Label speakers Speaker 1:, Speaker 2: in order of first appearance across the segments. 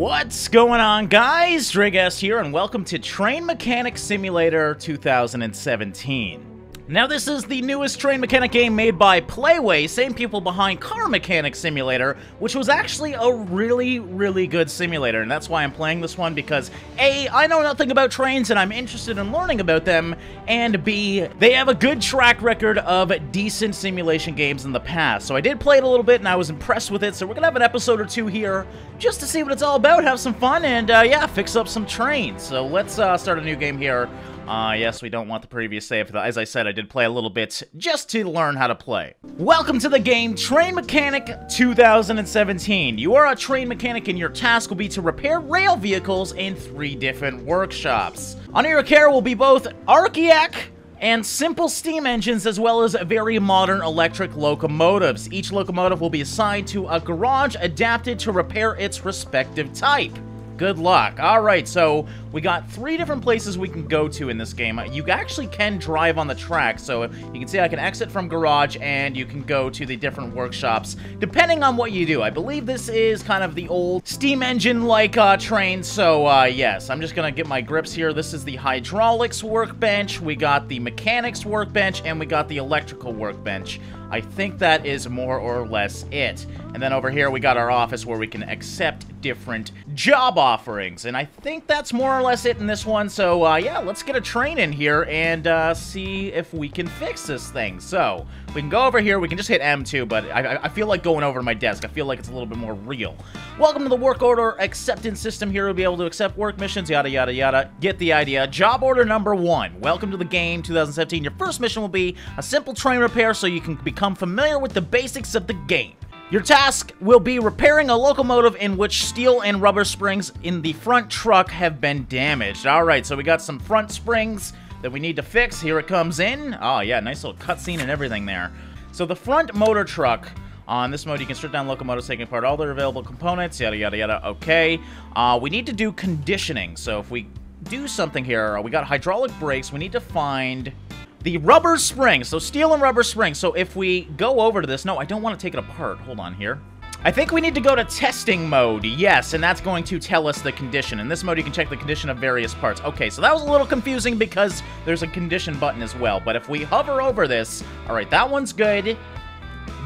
Speaker 1: What's going on, guys? Draegast here, and welcome to Train Mechanic Simulator 2017. Now, this is the newest train mechanic game made by Playway, same people behind Car Mechanic Simulator, which was actually a really, really good simulator, and that's why I'm playing this one, because A, I know nothing about trains and I'm interested in learning about them, and B, they have a good track record of decent simulation games in the past. So I did play it a little bit, and I was impressed with it, so we're gonna have an episode or two here just to see what it's all about, have some fun, and uh, yeah, fix up some trains. So let's uh, start a new game here. Uh, yes, we don't want the previous save. As I said, I did play a little bit just to learn how to play. Welcome to the game Train Mechanic 2017. You are a train mechanic and your task will be to repair rail vehicles in three different workshops. Under your care will be both Archiac, and simple steam engines as well as very modern electric locomotives. Each locomotive will be assigned to a garage adapted to repair its respective type. Good luck. All right, so we got three different places we can go to in this game. You actually can drive on the track, so you can see I can exit from garage and you can go to the different workshops, depending on what you do. I believe this is kind of the old steam engine-like uh, train, so uh, yes, I'm just gonna get my grips here. This is the hydraulics workbench, we got the mechanics workbench, and we got the electrical workbench. I think that is more or less it. And then over here we got our office where we can accept different job offerings. And I think that's more or less it in this one. So uh, yeah, let's get a train in here and uh, see if we can fix this thing. So we can go over here. We can just hit M2, but I, I feel like going over to my desk. I feel like it's a little bit more real. Welcome to the work order acceptance system. Here we'll be able to accept work missions, yada, yada, yada. Get the idea. Job order number one. Welcome to the game 2017. Your first mission will be a simple train repair so you can become familiar with the basics of the game. Your task will be repairing a locomotive in which steel and rubber springs in the front truck have been damaged. Alright, so we got some front springs that we need to fix. Here it comes in. Oh, yeah, nice little cutscene and everything there. So the front motor truck, on this mode, you can strip down locomotives, taking apart all their available components, yada, yada, yada. Okay. Uh, we need to do conditioning. So if we do something here, uh, we got hydraulic brakes. We need to find the rubber spring. So steel and rubber spring. So if we go over to this... No, I don't want to take it apart. Hold on here. I think we need to go to testing mode, yes, and that's going to tell us the condition. In this mode, you can check the condition of various parts. Okay, so that was a little confusing because there's a condition button as well, but if we hover over this, all right, that one's good.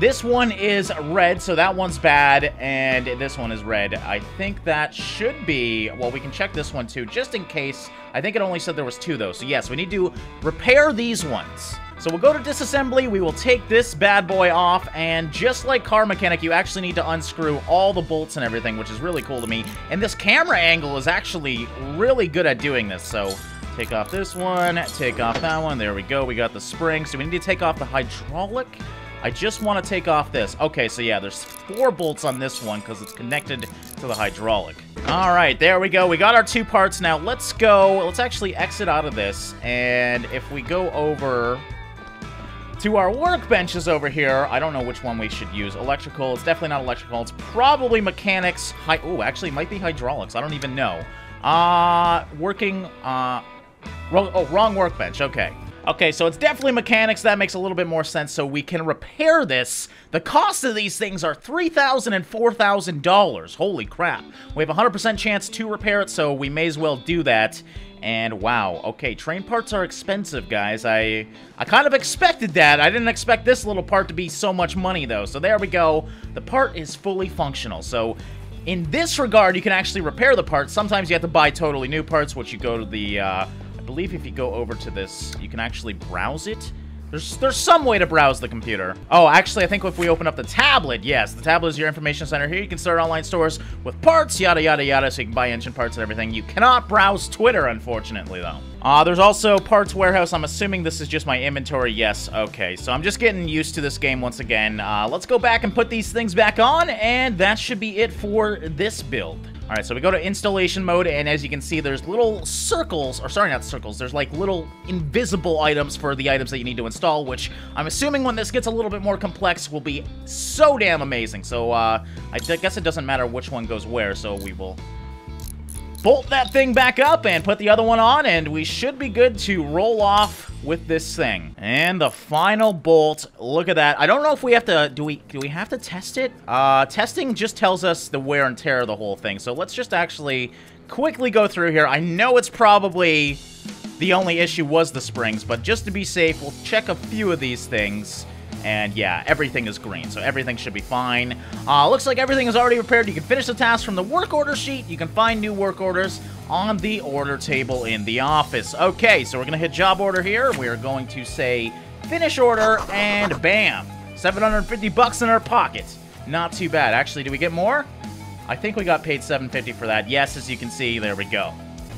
Speaker 1: This one is red, so that one's bad, and this one is red. I think that should be... Well, we can check this one, too, just in case. I think it only said there was two, though. So, yes, we need to repair these ones. So we'll go to disassembly, we will take this bad boy off, and just like Car Mechanic, you actually need to unscrew all the bolts and everything, which is really cool to me. And this camera angle is actually really good at doing this, so take off this one, take off that one, there we go, we got the springs. Do we need to take off the hydraulic? I just want to take off this. Okay, so yeah, there's four bolts on this one because it's connected to the hydraulic. All right, there we go. We got our two parts now. Let's go. Let's actually exit out of this. And if we go over to our workbenches over here. I don't know which one we should use. Electrical. It's definitely not electrical. It's probably mechanics. Hi oh, actually, might be hydraulics. I don't even know. Uh, working, uh, wrong, oh, wrong workbench. Okay. Okay, so it's definitely mechanics. That makes a little bit more sense. So we can repair this. The cost of these things are $3,000 and $4,000. Holy crap. We have a 100% chance to repair it, so we may as well do that. And wow, okay, train parts are expensive, guys. I I kind of expected that. I didn't expect this little part to be so much money, though. So there we go. The part is fully functional. So in this regard, you can actually repair the parts. Sometimes you have to buy totally new parts, which you go to the... Uh, believe if you go over to this, you can actually browse it. There's, there's some way to browse the computer. Oh, actually, I think if we open up the tablet, yes, the tablet is your information center. Here you can start online stores with parts, yada, yada, yada, so you can buy engine parts and everything. You cannot browse Twitter, unfortunately, though. Uh, there's also Parts Warehouse. I'm assuming this is just my inventory. Yes, okay. So I'm just getting used to this game once again. Uh, let's go back and put these things back on, and that should be it for this build. All right, so we go to installation mode, and as you can see, there's little circles, or sorry, not circles, there's like little invisible items for the items that you need to install, which I'm assuming when this gets a little bit more complex will be so damn amazing. So uh, I guess it doesn't matter which one goes where, so we will bolt that thing back up and put the other one on, and we should be good to roll off with this thing. And the final bolt, look at that. I don't know if we have to, do we, do we have to test it? Uh, testing just tells us the wear and tear of the whole thing. So let's just actually quickly go through here. I know it's probably the only issue was the springs, but just to be safe, we'll check a few of these things. And yeah, everything is green, so everything should be fine. Uh, looks like everything is already repaired. You can finish the task from the work order sheet. You can find new work orders on the order table in the office. Okay, so we're going to hit job order here. We are going to say finish order, and bam, 750 bucks in our pocket. Not too bad. Actually, do we get more? I think we got paid 750 for that. Yes, as you can see, there we go.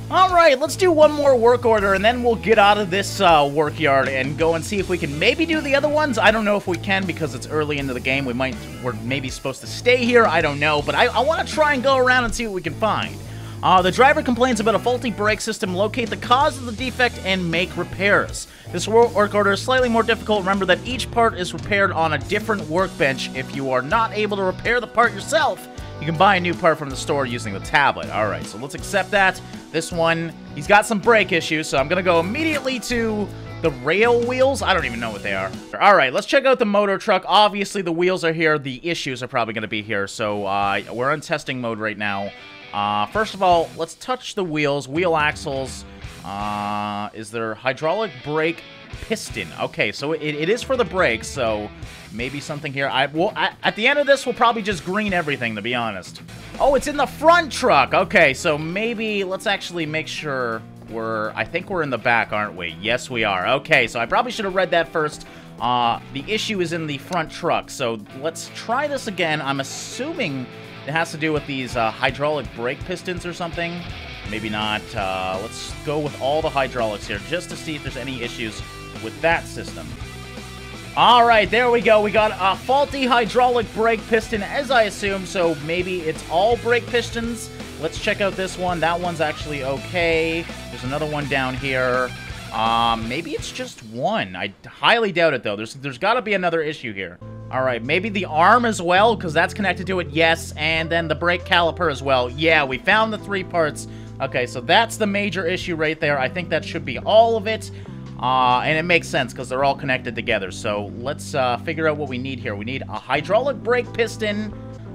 Speaker 1: All right, let's do one more work order, and then we'll get out of this uh, work yard and go and see if we can maybe do the other ones. I don't know if we can because it's early into the game. We might, we're maybe supposed to stay here. I don't know, but I, I want to try and go around and see what we can find. Uh, the driver complains about a faulty brake system. Locate the cause of the defect and make repairs. This work order is slightly more difficult. Remember that each part is repaired on a different workbench. If you are not able to repair the part yourself, you can buy a new part from the store using the tablet. All right, so let's accept that. This one, he's got some brake issues, so I'm going to go immediately to the rail wheels. I don't even know what they are. All right, let's check out the motor truck. Obviously, the wheels are here. The issues are probably going to be here, so uh, we're in testing mode right now. Uh, first of all, let's touch the wheels. Wheel axles. Uh, is there hydraulic brake piston? Okay, so it, it is for the brakes, so maybe something here. I will. At the end of this, we'll probably just green everything, to be honest. Oh, it's in the front truck. Okay, so maybe let's actually make sure we're... I think we're in the back, aren't we? Yes, we are. Okay, so I probably should have read that first. Uh, the issue is in the front truck, so let's try this again. I'm assuming it has to do with these uh, hydraulic brake pistons or something. Maybe not. Uh, let's go with all the hydraulics here just to see if there's any issues with that system. All right, there we go. We got a faulty hydraulic brake piston, as I assume, so maybe it's all brake pistons. Let's check out this one. That one's actually okay. There's another one down here. Um, maybe it's just one. I highly doubt it, though. There's There's got to be another issue here. All right, maybe the arm as well, because that's connected to it, yes. And then the brake caliper as well. Yeah, we found the three parts. Okay, so that's the major issue right there. I think that should be all of it. Uh, and it makes sense because they're all connected together. So let's uh, figure out what we need here. We need a hydraulic brake piston,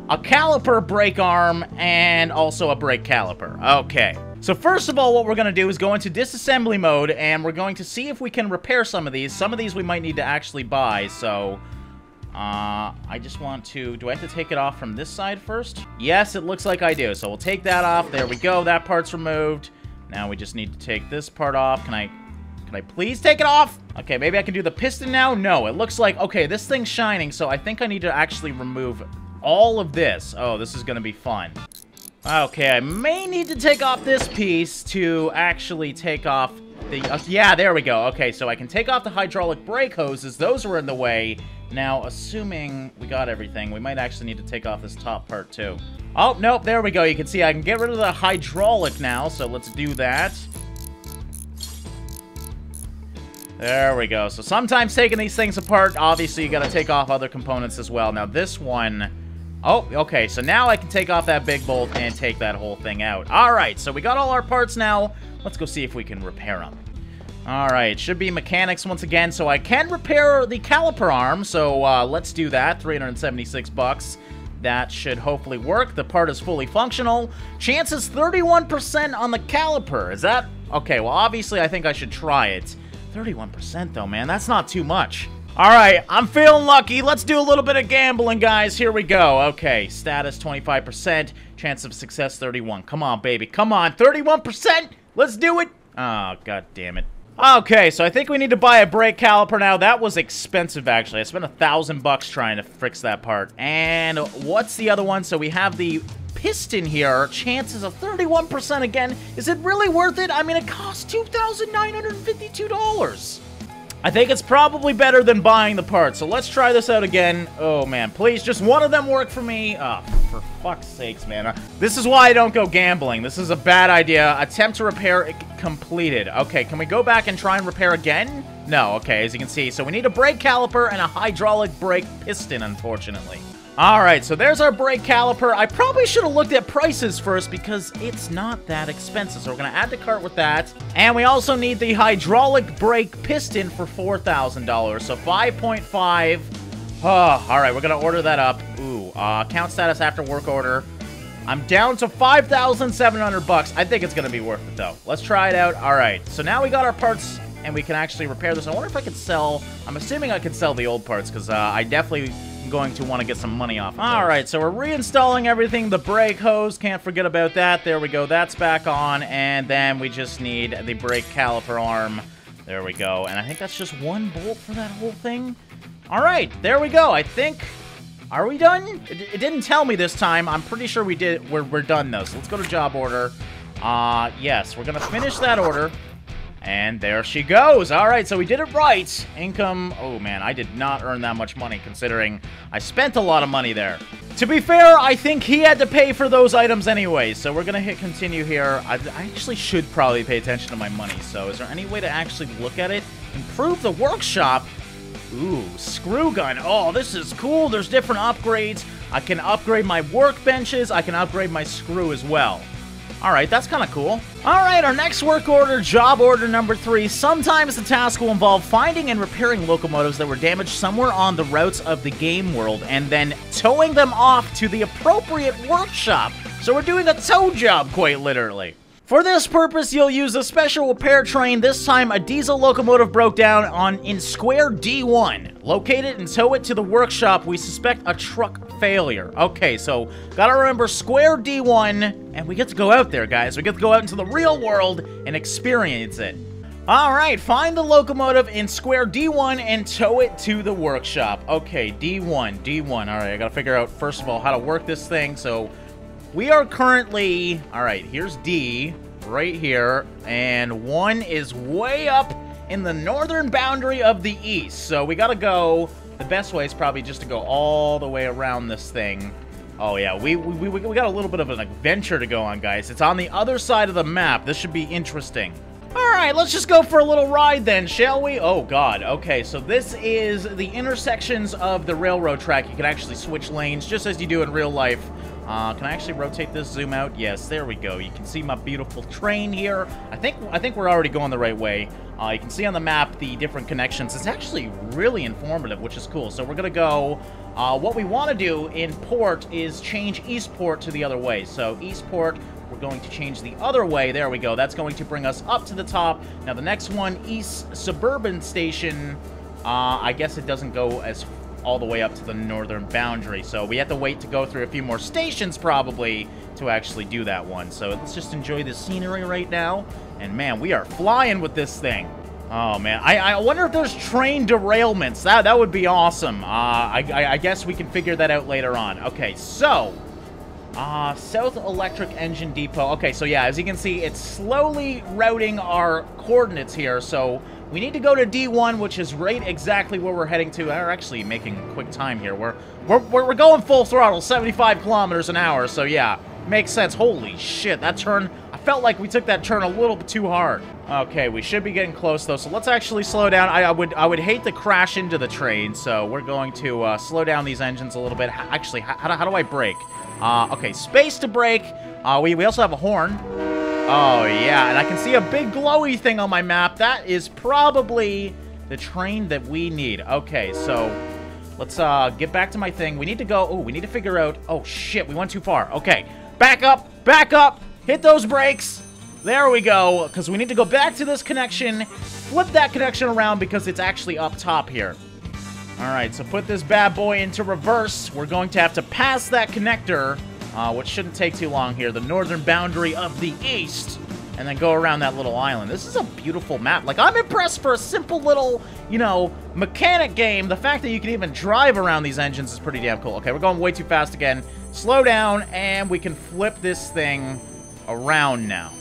Speaker 1: a caliper brake arm, and also a brake caliper. Okay. So first of all, what we're going to do is go into disassembly mode, and we're going to see if we can repair some of these. Some of these we might need to actually buy, so... Uh, I just want to... Do I have to take it off from this side first? Yes, it looks like I do. So we'll take that off. There we go. That part's removed. Now we just need to take this part off. Can I... Can I please take it off? Okay, maybe I can do the piston now? No, it looks like... Okay, this thing's shining, so I think I need to actually remove all of this. Oh, this is to be fun. Okay, I may need to take off this piece to actually take off the... Uh, yeah, there we go. Okay, so I can take off the hydraulic brake hoses. Those were in the way. Now, assuming we got everything, we might actually need to take off this top part too. Oh, nope, there we go. You can see I can get rid of the hydraulic now, so let's do that. There we go. So sometimes taking these things apart, obviously you gotta take off other components as well. Now this one... Oh, okay, so now I can take off that big bolt and take that whole thing out. Alright, so we got all our parts now. Let's go see if we can repair them. Alright, should be mechanics once again, so I can repair the caliper arm, so uh, let's do that, 376 bucks. That should hopefully work. The part is fully functional. Chances 31% on the caliper. Is that... Okay, well, obviously I think I should try it. 31% though, man. That's not too much. Alright, I'm feeling lucky. Let's do a little bit of gambling, guys. Here we go. Okay, status 25%. Chance of success 31. Come on, baby. Come on, 31%! Let's do it! Oh, god damn it. Okay, so I think we need to buy a brake caliper now. That was expensive, actually. I spent a thousand bucks trying to fix that part. And what's the other one? So we have the piston here. Chances of 31% again. Is it really worth it? I mean, it costs $2,952. I think it's probably better than buying the part, so let's try this out again. Oh, man, please, just one of them work for me. Oh, for fuck's sakes, man. Uh, this is why I don't go gambling. This is a bad idea. Attempt to repair completed. Okay, can we go back and try and repair again? No, okay, as you can see. So we need a brake caliper and a hydraulic brake piston, unfortunately. Alright, so there's our brake caliper. I probably should have looked at prices first because it's not that expensive. So we're going to add the cart with that. And we also need the hydraulic brake piston for $4,000. So 5.5. Oh, Alright, we're going to order that up. Ooh, uh, count status after work order. I'm down to 5,700 bucks. I think it's going to be worth it, though. Let's try it out. Alright, so now we got our parts and we can actually repair this. I wonder if I can sell... I'm assuming I can sell the old parts because uh, I definitely going to want to get some money off. All right, so we're reinstalling everything. The brake hose, can't forget about that. There we go. That's back on. And then we just need the brake caliper arm. There we go. And I think that's just one bolt for that whole thing. All right, there we go. I think... Are we done? It, it didn't tell me this time. I'm pretty sure we did. We're, we're done, though. So let's go to job order. Uh, yes, we're going to finish that order. And there she goes. All right, so we did it right. Income. Oh, man, I did not earn that much money considering I spent a lot of money there. To be fair, I think he had to pay for those items anyway, so we're going to hit continue here. I, I, actually should probably pay attention to my money, so is there any way to actually look at it? Improve the workshop? Ooh, screw gun. Oh, this is cool. There's different upgrades. I can upgrade my workbenches. I can upgrade my screw as well. Alright, that's kind of cool. Alright, our next work order, job order number three. Sometimes the task will involve finding and repairing locomotives that were damaged somewhere on the routes of the game world, and then towing them off to the appropriate workshop. So we're doing a tow job, quite literally. For this purpose, you'll use a special repair train. This time, a diesel locomotive broke down on in Square D1. Locate it and tow it to the workshop. We suspect a truck failure. Okay, so gotta remember Square D1, and we get to go out there, guys. We get to go out into the real world and experience it. Alright, find the locomotive in Square D1 and tow it to the workshop. Okay, D1, D1. Alright, I gotta figure out, first of all, how to work this thing, so... We are currently... Alright, here's D, right here, and 1 is way up in the northern boundary of the east, so we gotta go... The best way is probably just to go all the way around this thing. Oh, yeah, we, we, we, we got a little bit of an adventure to go on, guys. It's on the other side of the map. This should be interesting. Alright, let's just go for a little ride then, shall we? Oh, God. Okay, so this is the intersections of the railroad track. You can actually switch lanes, just as you do in real life. Uh, can I actually rotate this, zoom out? Yes, there we go. You can see my beautiful train here. I think I think we're already going the right way. Uh, you can see on the map the different connections. It's actually really informative, which is cool. So we're going to go... Uh, what we want to do in port is change Eastport to the other way. So Eastport, we're going to change the other way. There we go. That's going to bring us up to the top. Now, the next one, East Suburban Station, uh, I guess it doesn't go as all the way up to the northern boundary. So we have to wait to go through a few more stations, probably, to actually do that one. So let's just enjoy the scenery right now. And man, we are flying with this thing. Oh, man. I, I wonder if there's train derailments. That, that would be awesome. Uh, I, I, I guess we can figure that out later on. Okay, so... Uh, South Electric Engine Depot. Okay, so yeah, as you can see, it's slowly routing our coordinates here. So we need to go to D1, which is right exactly where we're heading to. We're actually making quick time here. We're, we're, we're going full throttle, 75 kilometers an hour, so yeah, makes sense. Holy shit, that turn, I felt like we took that turn a little bit too hard. Okay, we should be getting close, though, so let's actually slow down. I, I would I would hate to crash into the train, so we're going to uh, slow down these engines a little bit. Actually, how, how do I brake? Uh, okay, space to brake. Uh, we, we also have a horn. Oh, yeah, and I can see a big glowy thing on my map. That is probably the train that we need. Okay, so let's uh, get back to my thing. We need to go... Oh, we need to figure out... Oh, shit, we went too far. Okay, back up, back up, hit those brakes. There we go, because we need to go back to this connection, flip that connection around because it's actually up top here. Alright, so put this bad boy into reverse. We're going to have to pass that connector uh, which shouldn't take too long here. The northern boundary of the east, and then go around that little island. This is a beautiful map. Like, I'm impressed for a simple little, you know, mechanic game. The fact that you can even drive around these engines is pretty damn cool. Okay, we're going way too fast again. Slow down, and we can flip this thing around now.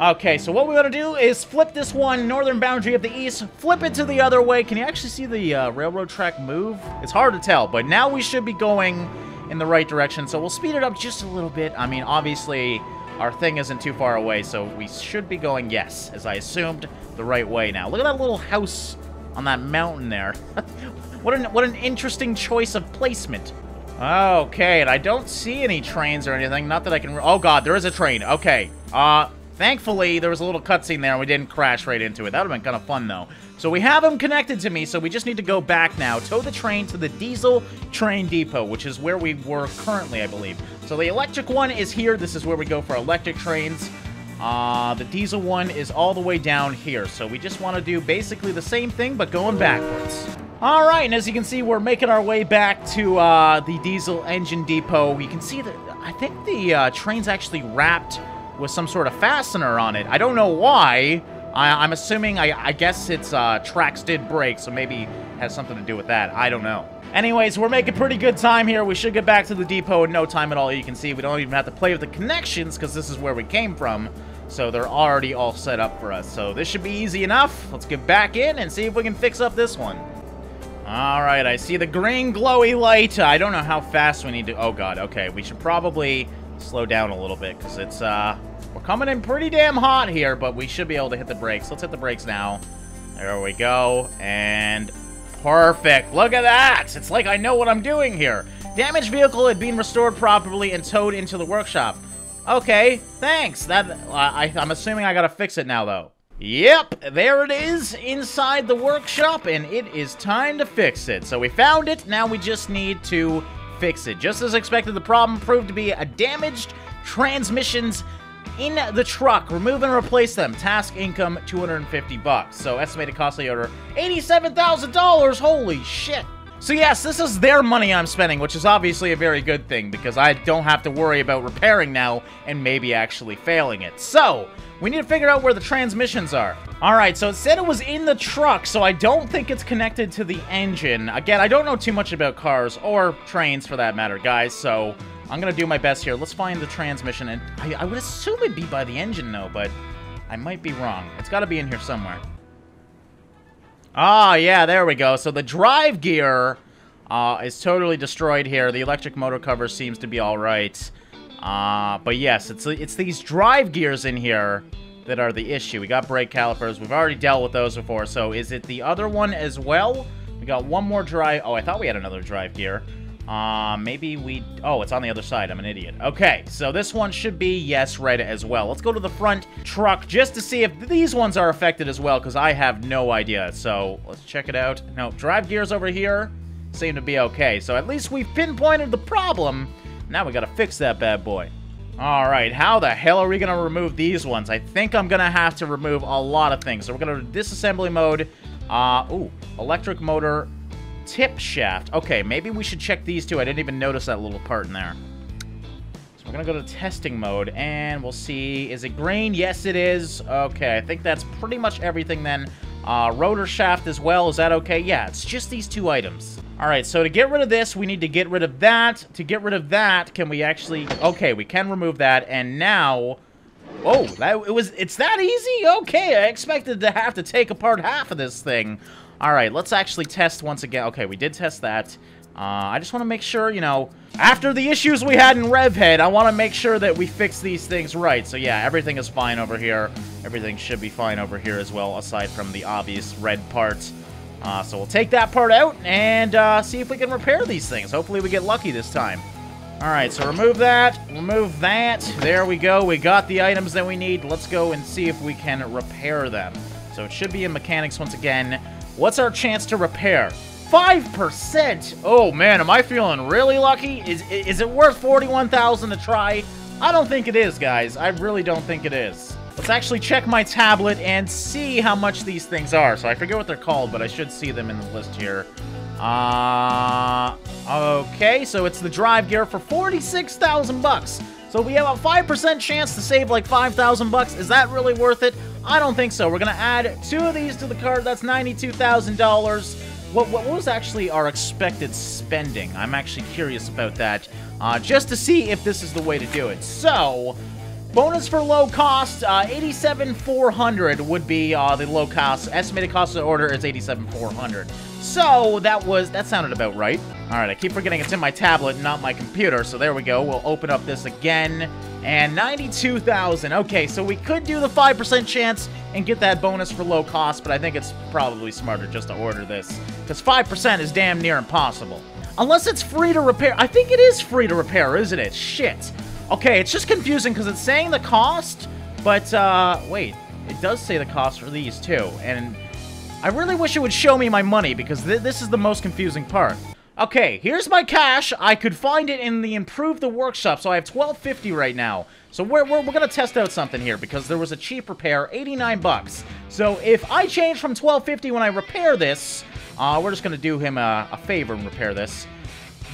Speaker 1: Okay, so what we want to do is flip this one, northern boundary of the east, flip it to the other way. Can you actually see the uh, railroad track move? It's hard to tell, but now we should be going in the right direction, so we'll speed it up just a little bit. I mean, obviously, our thing isn't too far away, so we should be going, yes, as I assumed, the right way now. Look at that little house on that mountain there. what, an, what an interesting choice of placement. Okay, and I don't see any trains or anything. Not that I can... Oh, God, there is a train. Okay. Uh, thankfully, there was a little cutscene there and we didn't crash right into it. That would have been kind of fun, though. So we have him connected to me, so we just need to go back now. Tow the train to the diesel train depot, which is where we were currently, I believe. So the electric one is here. This is where we go for electric trains. Uh, the diesel one is all the way down here. So we just want to do basically the same thing, but going backwards. All right, and as you can see, we're making our way back to uh, the diesel engine depot. You can see that I think the uh, train's actually wrapped with some sort of fastener on it. I don't know why. I, am assuming, I, I, guess its uh, tracks did break, so maybe has something to do with that. I don't know. Anyways, we're making pretty good time here. We should get back to the depot in no time at all. You can see we don't even have to play with the connections because this is where we came from. So they're already all set up for us. So this should be easy enough. Let's get back in and see if we can fix up this one. Alright, I see the green glowy light. I don't know how fast we need to... Oh, God. Okay, we should probably slow down a little bit, because it's, uh... We're coming in pretty damn hot here, but we should be able to hit the brakes. Let's hit the brakes now. There we go. And... Perfect. Look at that! It's like I know what I'm doing here. Damaged vehicle had been restored properly and towed into the workshop. Okay, thanks. That I, I'm assuming I gotta fix it now, though. Yep, there it is inside the workshop, and it is time to fix it. So we found it, now we just need to fix it. Just as expected, the problem proved to be a damaged transmissions in the truck. Remove and replace them. Task income, 250 bucks. So estimated cost of the order, $87,000. Holy shit. So yes, this is their money I'm spending, which is obviously a very good thing, because I don't have to worry about repairing now and maybe actually failing it. So, we need to figure out where the transmissions are. Alright, so it said it was in the truck, so I don't think it's connected to the engine. Again, I don't know too much about cars, or trains for that matter, guys, so I'm gonna do my best here. Let's find the transmission, and I, I would assume it'd be by the engine, though, but I might be wrong. It's gotta be in here somewhere. Ah, yeah, there we go. So the drive gear uh, is totally destroyed here. The electric motor cover seems to be all right. Uh, but yes, it's it's these drive gears in here that are the issue. We got brake calipers. We've already dealt with those before. So is it the other one as well? We got one more drive. Oh, I thought we had another drive gear. Uh, maybe we... Oh, it's on the other side. I'm an idiot. Okay, so this one should be, yes, red as well. Let's go to the front truck just to see if these ones are affected as well, because I have no idea. So, let's check it out. No, drive gears over here seem to be okay. So at least we've pinpointed the problem. Now we gotta fix that bad boy. Alright, how the hell are we gonna remove these ones? I think I'm gonna have to remove a lot of things. So we're gonna disassembly mode. Uh, ooh, electric motor tip shaft. Okay, maybe we should check these two. I didn't even notice that little part in there. So we're going to go to testing mode, and we'll see. Is it green? Yes, it is. Okay, I think that's pretty much everything then. Uh, rotor shaft as well. Is that okay? Yeah, it's just these two items. All right, so to get rid of this, we need to get rid of that. To get rid of that, can we actually... Okay, we can remove that, and now... Oh, that it was it's that easy? Okay, I expected to have to take apart half of this thing. All right, let's actually test once again. Okay, we did test that. Uh, I just want to make sure, you know, after the issues we had in RevHead, I want to make sure that we fix these things right. So yeah, everything is fine over here. Everything should be fine over here as well, aside from the obvious red parts. Uh, so we'll take that part out and uh, see if we can repair these things. Hopefully we get lucky this time. Alright, so remove that, remove that. There we go. We got the items that we need. Let's go and see if we can repair them. So it should be in mechanics once again. What's our chance to repair? 5%! Oh man, am I feeling really lucky? Is, is it worth 41000 to try? I don't think it is, guys. I really don't think it is. Let's actually check my tablet and see how much these things are. So I forget what they're called, but I should see them in the list here. Uh, okay, so it's the drive gear for 46,000 bucks. So we have a 5% chance to save like 5,000 bucks. Is that really worth it? I don't think so. We're going to add two of these to the cart. That's $92,000. What, what was actually our expected spending? I'm actually curious about that, uh, just to see if this is the way to do it. So, bonus for low cost, uh, 87,400 would be uh, the low cost. Estimated cost of the order is 87,400. So, that was, that sounded about right. All right, I keep forgetting it's in my tablet, not my computer, so there we go. We'll open up this again. And 92,000. Okay, so we could do the 5% chance and get that bonus for low cost, but I think it's probably smarter just to order this. Because 5% is damn near impossible. Unless it's free to repair. I think it is free to repair, isn't it? Shit. Okay, it's just confusing because it's saying the cost, but, uh, wait. It does say the cost for these, too. And I really wish it would show me my money because th this is the most confusing part. Okay, here's my cash. I could find it in the Improve the Workshop, so I have 1250 right now. So we're, we're, we're, gonna test out something here because there was a cheap repair, 89 bucks. So if I change from 1250 when I repair this, uh, we're just gonna do him a, a favor and repair this.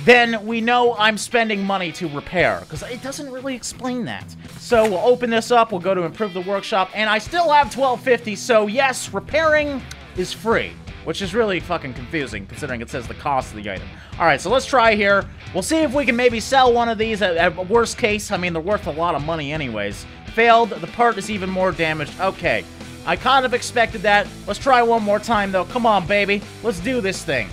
Speaker 1: Then we know I'm spending money to repair because it doesn't really explain that. So we'll open this up, we'll go to improve the workshop, and I still have 1250. So yes, repairing is free which is really fucking confusing considering it says the cost of the item. Alright, so let's try here. We'll see if we can maybe sell one of these at, at, worst case. I mean, they're worth a lot of money anyways. Failed, the part is even more damaged. Okay, I kind of expected that. Let's try one more time though. Come on, baby. Let's do this thing.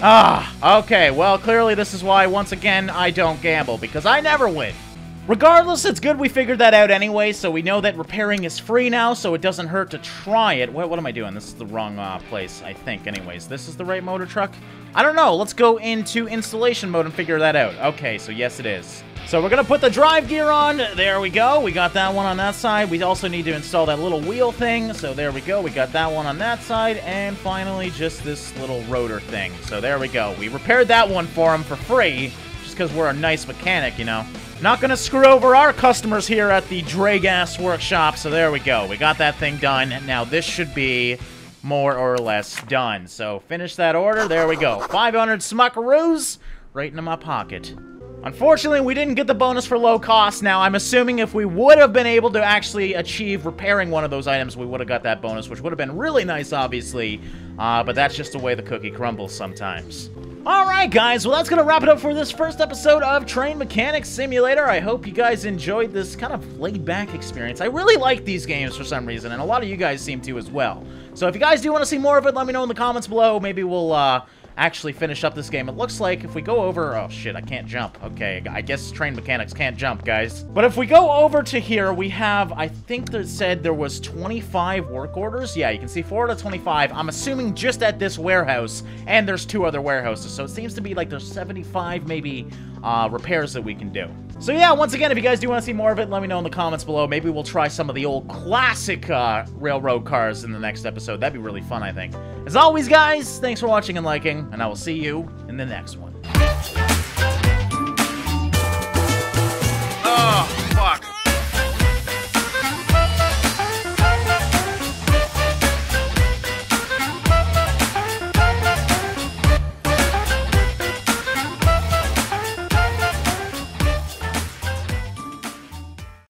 Speaker 1: Ah, okay, well, clearly this is why, once again, I don't gamble, because I never win. Regardless, it's good we figured that out anyway, so we know that repairing is free now, so it doesn't hurt to try it. What, what am I doing? This is the wrong uh, place, I think, anyways. This is the right motor truck? I don't know. Let's go into installation mode and figure that out. Okay, so yes, it is. So we're going to put the drive gear on. There we go. We got that one on that side. We also need to install that little wheel thing. So there we go. We got that one on that side. And finally, just this little rotor thing. So there we go. We repaired that one for him for free, just because we're a nice mechanic, you know. Not gonna screw over our customers here at the Draegast Workshop, so there we go. We got that thing done. Now this should be more or less done. So finish that order. There we go. 500 smuckaroos right into my pocket. Unfortunately, we didn't get the bonus for low cost. Now, I'm assuming if we would have been able to actually achieve repairing one of those items, we would have got that bonus, which would have been really nice, obviously. Uh, but that's just the way the cookie crumbles sometimes. Alright guys, well that's going to wrap it up for this first episode of Train Mechanics Simulator. I hope you guys enjoyed this kind of laid-back experience. I really like these games for some reason, and a lot of you guys seem to as well. So if you guys do want to see more of it, let me know in the comments below. Maybe we'll, uh, actually finish up this game. It looks like if we go over... Oh, shit, I can't jump. Okay, I guess train mechanics can't jump, guys. But if we go over to here, we have... I think that said there was 25 work orders. Yeah, you can see 4 out of 25. I'm assuming just at this warehouse, and there's two other warehouses. So it seems to be like there's 75, maybe, uh, repairs that we can do. So yeah, once again, if you guys do want to see more of it, let me know in the comments below. Maybe we'll try some of the old classic uh, railroad cars in the next episode. That'd be really fun, I think. As always, guys, thanks for watching and liking, and I will see you in the next one.